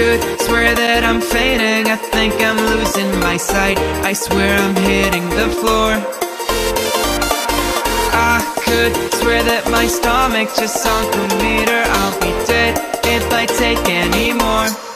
could swear that I'm fainting I think I'm losing my sight. I swear I'm hitting the floor. I could swear that my stomach just sunk a meter. I'll be dead if I take any more